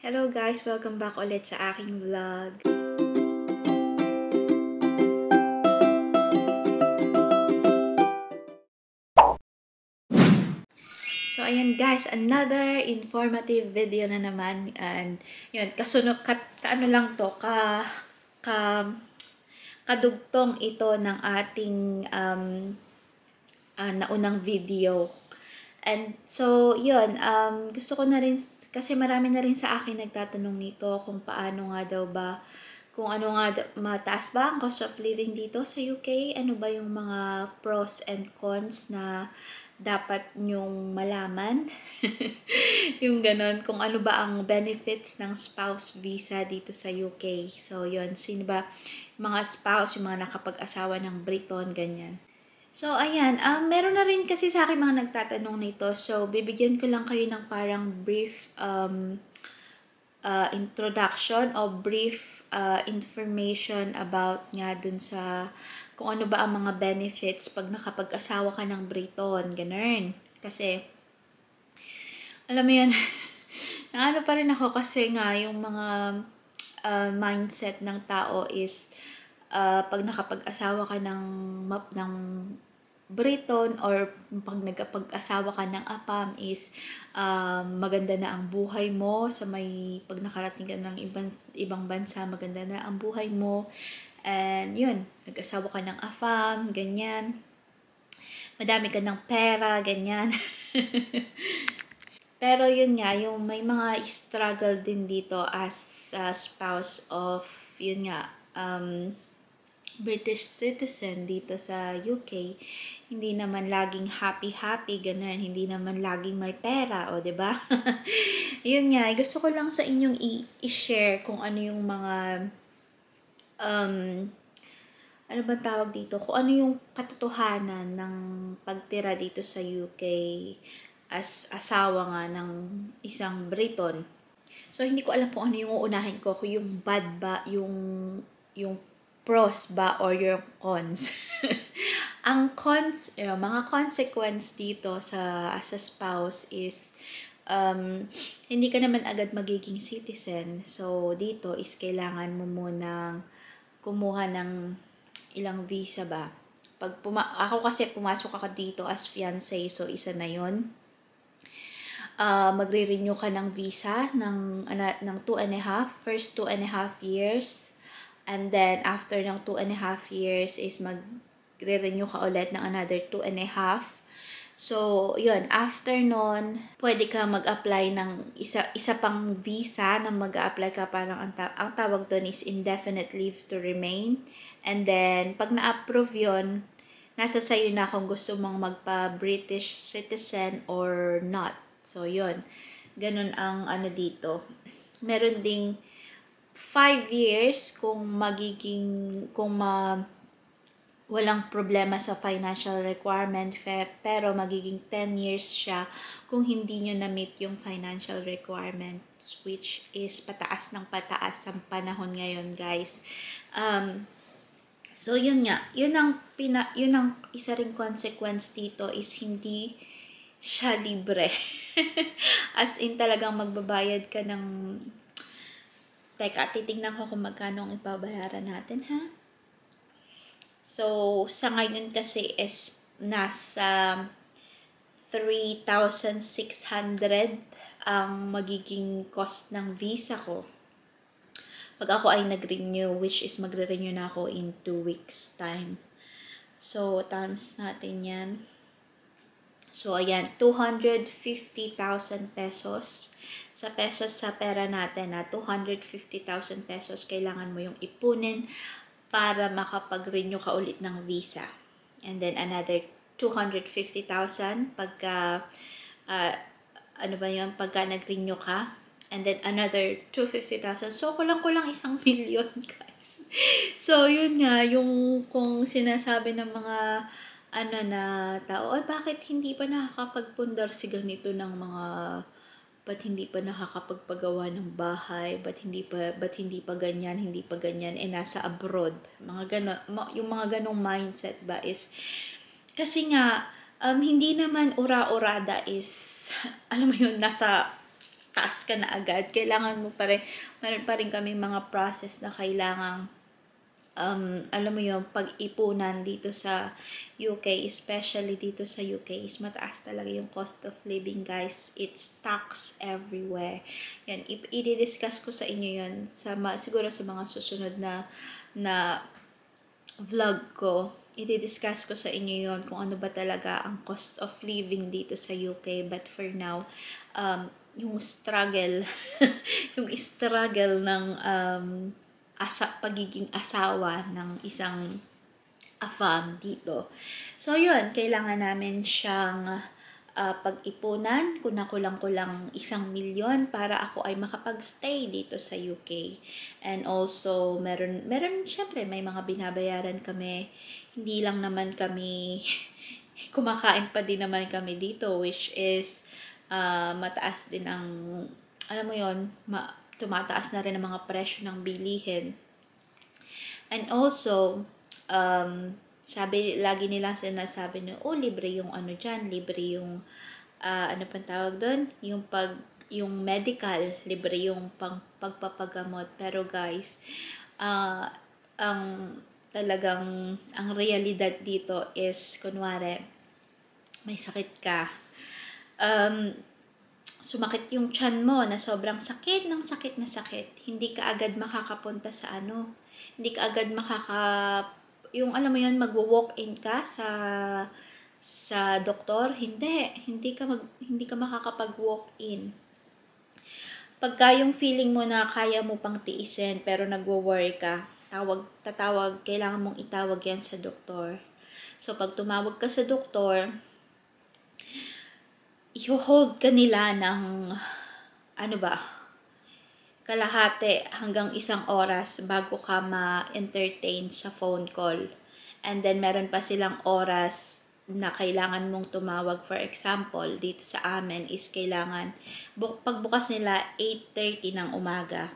Hello guys! Welcome back ulit sa aking vlog. So, ayan guys, another informative video na naman. And, yun, kasunod, ka, kaano lang to, ka, ka, kadugtong ito ng ating um, uh, naunang video. And so, yun, um, gusto ko na rin, kasi marami na rin sa akin nagtatanong nito kung paano nga daw ba, kung ano nga, mataas ba ang cost of living dito sa UK? Ano ba yung mga pros and cons na dapat nyong malaman? yung ganon, kung ano ba ang benefits ng spouse visa dito sa UK. So, yun, sino ba mga spouse, yung mga nakapag-asawa ng Briton, ganyan. So, ayan. Um, meron na rin kasi sa akin mga nagtatanong nito. So, bibigyan ko lang kayo ng parang brief um, uh, introduction o brief uh, information about nga dun sa kung ano ba ang mga benefits pag nakapag-asawa ka ng Briton. Ganun. Kasi, alam mo yun, naano pa rin ako kasi nga yung mga uh, mindset ng tao is uh, pag nakapag-asawa ka ng ng Briton or pag nagpag-asawa ka ng Apam is um, maganda na ang buhay mo. Sa may pag nakarating ka ng ibang, ibang bansa maganda na ang buhay mo. And yun nag-asawa ka ng Afam ganyan. Madami ka ng pera ganyan. Pero yun nga yung may mga struggle din dito as a spouse of yun nga um, British citizen dito sa UK, hindi naman laging happy-happy, ganun. Hindi naman laging may pera, o ba diba? Yun nga, gusto ko lang sa inyong i-share kung ano yung mga, um, ano ba tawag dito? Kung ano yung katotohanan ng pagtira dito sa UK as asawa nga ng isang Briton. So, hindi ko alam kung ano yung uunahin ko, kung yung bad ba, yung, yung pros ba or your cons. ang cons, you know, mga consequence dito sa as a spouse is um, hindi ka naman agad magiging citizen. So, dito is kailangan mo munang kumuha ng ilang visa ba. Pag puma- ako kasi pumasok ako dito as fiancé, so isa na yon uh, magre-renew ka ng visa ng, uh, ng two and a half, first two and a half years And then, after ng two and a half years is mag-renew ka ulit ng another two and a half. So, yun, after nun, pwede ka mag-apply ng isa, isa pang visa na mag apply ka parang ang, ta- ang tawag doon is indefinite leave to remain. And then, pag na-approve yun, nasa sa'yo na kung gusto mong magpa-British citizen or not. So, yun. Ganun ang ano dito. Meron ding five years kung magiging, kung ma, walang problema sa financial requirement, pero magiging 10 years siya kung hindi nyo na-meet yung financial requirements, which is pataas ng pataas sa panahon ngayon, guys. Um, so, yun nga. Yun ang, pina, yun ang isa ring consequence dito is hindi siya libre. As in, talagang magbabayad ka ng Teka, titingnan ko kung magkano ang ibabayaran natin, ha? So, sa ngayon kasi is nasa 3,600 ang magiging cost ng visa ko. Pag ako ay nag-renew, which is magre-renew na ako in 2 weeks time. So, times natin yan. So, ayan, 250,000 pesos. Sa pesos sa pera natin na 250,000 pesos, kailangan mo yung ipunin para makapag-renew ka ulit ng visa. And then another 250,000 pagka, uh, ano ba yun, pagka nag-renew ka. And then another 250,000. So, kulang-kulang isang million, guys. so, yun nga, yung kung sinasabi ng mga ano na tao, ay bakit hindi pa nakakapagpundar si ganito ng mga ba't hindi pa nakakapagpagawa ng bahay, ba't hindi pa, ba't hindi pa ganyan, hindi pa ganyan, eh nasa abroad. Mga gano, yung mga ganong mindset ba is, kasi nga, um, hindi naman ura-urada is, alam mo yun, nasa taas ka na agad. Kailangan mo pa rin, meron pa rin kami mga process na kailangang um, alam mo yung pag-ipunan dito sa UK, especially dito sa UK, is mataas talaga yung cost of living, guys. It's tax everywhere. Yan, i-discuss ko sa inyo yun sa, siguro sa mga susunod na na vlog ko i-discuss ko sa inyo yon kung ano ba talaga ang cost of living dito sa UK. But for now, um, yung struggle, yung struggle ng um, asa, pagiging asawa ng isang afam dito. So, yun, kailangan namin siyang uh, pag-ipunan, kung nakulang-kulang isang milyon para ako ay makapag-stay dito sa UK. And also, meron, meron syempre, may mga binabayaran kami. Hindi lang naman kami, kumakain pa din naman kami dito, which is, uh, mataas din ang, alam mo yon ma, tumataas na rin ang mga presyo ng bilihin. And also, um, sabi, lagi nila sinasabi nyo, oh, libre yung ano dyan, libre yung, uh, ano pang tawag doon? Yung pag, yung medical, libre yung pang, pagpapagamot. Pero guys, uh, ang talagang, ang realidad dito is, kunwari, may sakit ka. Um, sumakit yung chan mo na sobrang sakit ng sakit na sakit. Hindi ka agad makakapunta sa ano. Hindi ka agad makaka yung alam mo yun, magwo-walk-in ka sa sa doktor, hindi, hindi ka mag, hindi ka makakapag-walk-in. Pagka yung feeling mo na kaya mo pang tiisin pero nagwo-worry ka, tawag, tatawag, kailangan mong itawag yan sa doktor. So, pag tumawag ka sa doktor, i-hold ka nila ng, ano ba, kalahati hanggang isang oras bago ka ma-entertain sa phone call. And then, meron pa silang oras na kailangan mong tumawag. For example, dito sa amin is kailangan, bu- pagbukas nila 8.30 ng umaga.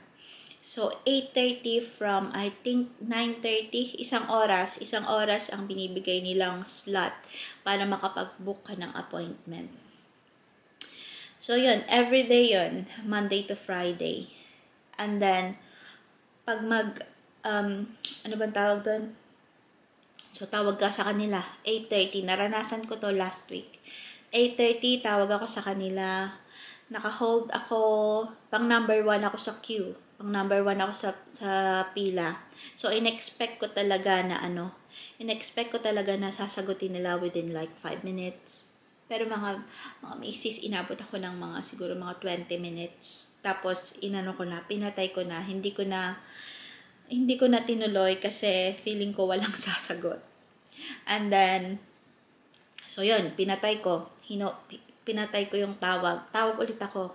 So, 8.30 from, I think, 9.30, isang oras, isang oras ang binibigay nilang slot para makapag-book ka ng appointment. So, yun, everyday yun, Monday to Friday. And then, pag mag, um, ano bang tawag doon? So, tawag ka sa kanila. 8.30. Naranasan ko to last week. 8.30, tawag ako sa kanila. Naka-hold ako. Pang number one ako sa queue. Pang number one ako sa, sa pila. So, in-expect ko talaga na ano, in-expect ko talaga na sasagutin nila within like 5 minutes. Pero mga, mga misis, inabot ako ng mga siguro mga 20 minutes. Tapos, inano ko na, pinatay ko na, hindi ko na, hindi ko na tinuloy kasi feeling ko walang sasagot. And then, so yun, pinatay ko. Hino, pinatay ko yung tawag. Tawag ulit ako.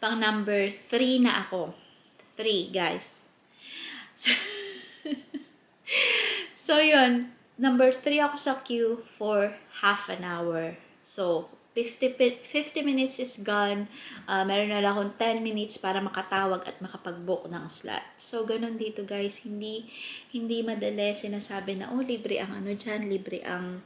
Pang number 3 na ako. 3, guys. so, yun. Number 3 ako sa queue for half an hour. So, 50, 50 minutes is gone. Uh, meron na lang akong 10 minutes para makatawag at makapag-book ng slot. So, ganun dito guys. Hindi, hindi madali sinasabi na, oh, libre ang ano dyan, libre ang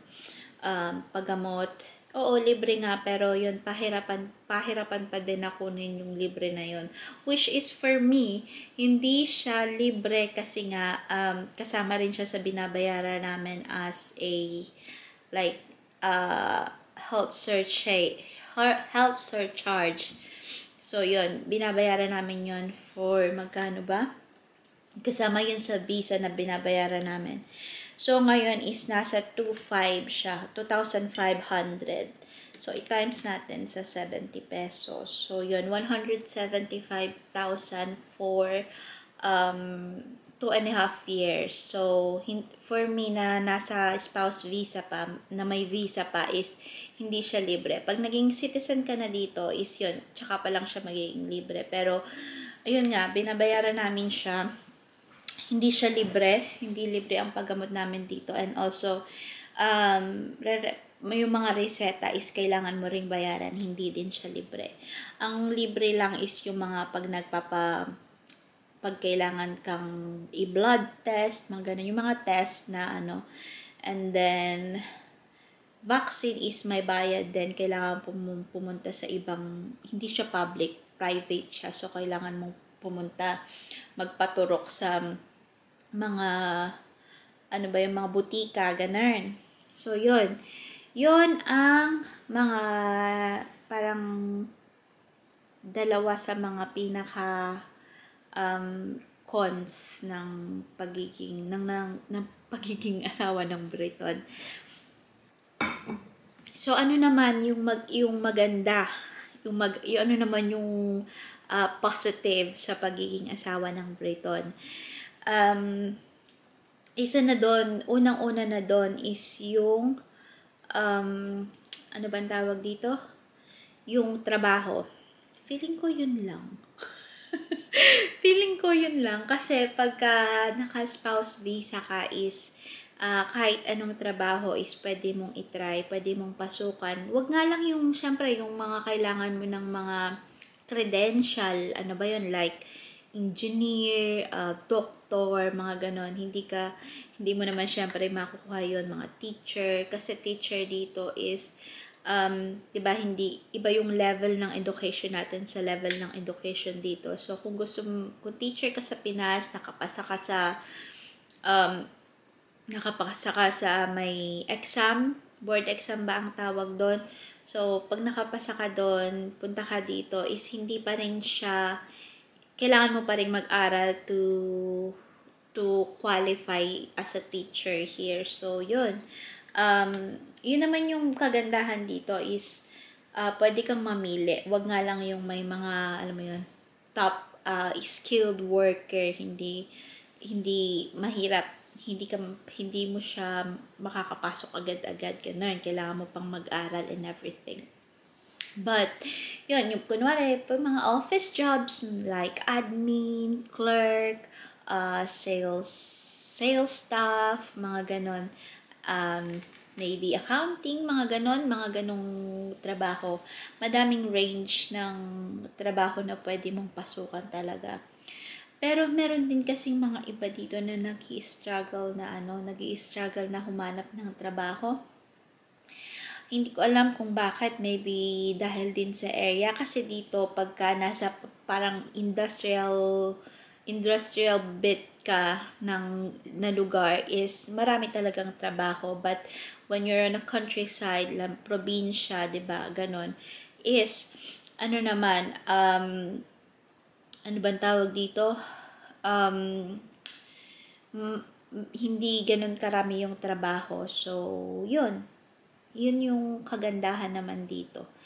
um, paggamot. Oo, libre nga, pero yun, pahirapan, pahirapan pa din ako nun yung libre na yun. Which is for me, hindi siya libre kasi nga, um, kasama rin siya sa binabayaran namin as a, like, uh, health surcharge. Health surcharge. So, yun. Binabayaran namin yun for magkano ba? Kasama yun sa visa na binabayaran namin. So, ngayon is nasa 2,500 siya. 2,500. So, i-times natin sa 70 pesos. So, yun. 175,000 for um, two and a half years. So, for me na nasa spouse visa pa, na may visa pa, is hindi siya libre. Pag naging citizen ka na dito, is yun, tsaka pa lang siya magiging libre. Pero, ayun nga, binabayaran namin siya. Hindi siya libre. Hindi libre ang paggamot namin dito. And also, um, yung mga reseta is kailangan mo ring bayaran. Hindi din siya libre. Ang libre lang is yung mga pag nagpapa pag kailangan kang i-blood test, mga ganun, yung mga test na ano. And then, vaccine is may bayad din. Kailangan pum- pumunta sa ibang, hindi siya public. private siya. So, kailangan mong pumunta, magpaturok sa mga, ano ba yung mga butika, ganun. So, yun. Yun ang mga parang dalawa sa mga pinaka um, cons ng pagiging ng, ng, ng pagiging asawa ng Briton. So ano naman yung mag yung maganda, yung mag yung ano naman yung uh, positive sa pagiging asawa ng Briton. Um, isa na doon, unang-una na doon is yung um, ano ba tawag dito? Yung trabaho. Feeling ko yun lang. Feeling ko yun lang. Kasi pagka naka-spouse visa ka is uh, kahit anong trabaho is pwede mong itry, pwede mong pasukan. Wag nga lang yung, syempre, yung mga kailangan mo ng mga credential, ano ba yun, like, engineer, uh, doctor, mga ganon. Hindi ka, hindi mo naman syempre makukuha yun, mga teacher. Kasi teacher dito is, um, 'di ba hindi iba yung level ng education natin sa level ng education dito. So kung gusto kung teacher ka sa Pinas, nakapasa ka sa um, nakapasa ka sa may exam, board exam ba ang tawag doon? So pag nakapasa ka doon, punta ka dito is hindi pa rin siya kailangan mo pa rin mag-aral to to qualify as a teacher here. So, yun. Um, yun naman yung kagandahan dito is uh, pwede kang mamili. Wag nga lang yung may mga, alam mo yun, top uh, skilled worker, hindi hindi mahirap. Hindi ka hindi mo siya makakapasok agad-agad. Ganun kailangan mo pang mag-aral and everything. But yun yung kunwari pa mga office jobs like admin clerk uh, sales sales staff mga ganon um, maybe accounting, mga ganon, mga ganong trabaho. Madaming range ng trabaho na pwede mong pasukan talaga. Pero meron din kasing mga iba dito na nag struggle na ano, nag struggle na humanap ng trabaho. Hindi ko alam kung bakit, maybe dahil din sa area. Kasi dito, pagka nasa parang industrial, industrial bit ka ng na lugar is marami talagang trabaho. But when you're on a countryside lang probinsya 'di ba ganon is ano naman um ano bang tawag dito? Um hindi ganun karami yung trabaho. So yun. Yun yung kagandahan naman dito